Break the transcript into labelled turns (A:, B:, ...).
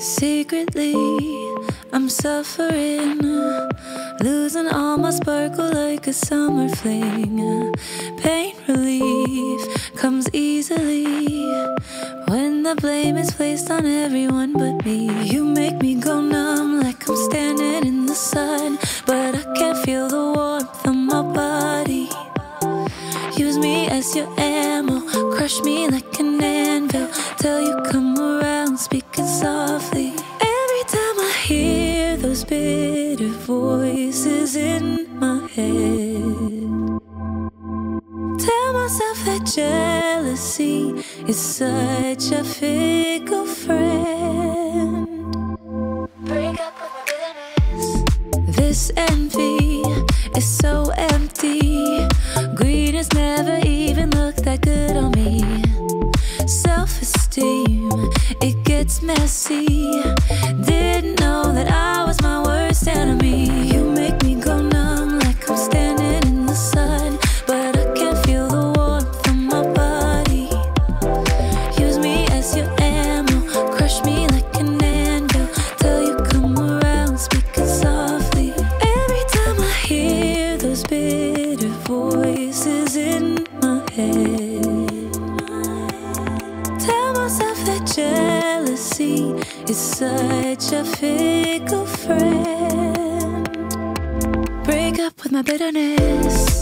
A: Secretly, I'm suffering, losing all my sparkle like a summer fling. Pain relief comes easily when the blame is placed on everyone but me. You make me go numb like I'm standing in the sun, but I can't feel the warmth of my body. Use me as your ammo, crush me like an anvil till you come around speaking softly. Every time I hear those bitter voices in my head, tell myself that jealousy is such a fickle friend. Break up with my bitterness. This envy is so messy. Didn't know that I was my worst enemy. You make me go numb like I'm standing in the sun, but I can't feel the warmth of my body. Use me as your ammo, crush me like an anvil till you come around speaking softly. Every time I hear those bitter voices in my head, jealousy is such a fickle friend. Break up with my bitterness.